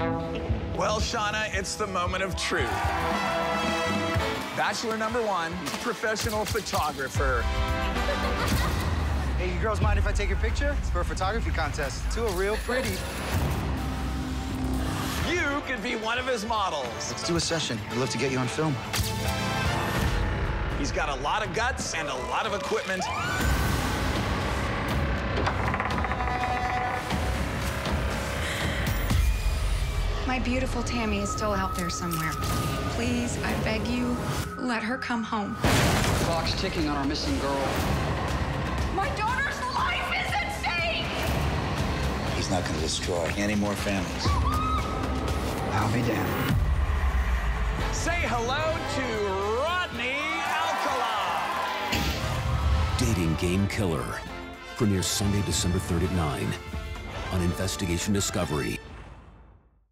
Well, Shauna, it's the moment of truth. Bachelor number one, professional photographer. Hey, you girls mind if I take your picture? It's for a photography contest. Two are real pretty. You could be one of his models. Let's do a session. I'd love to get you on film. He's got a lot of guts and a lot of equipment. My beautiful Tammy is still out there somewhere. Please, I beg you, let her come home. The clock's ticking on our missing girl. My daughter's life is at stake! He's not going to destroy any more families. I'll be damned. Say hello to Rodney Alcala. Dating Game Killer. Premieres Sunday, December 3rd at 9 on Investigation Discovery.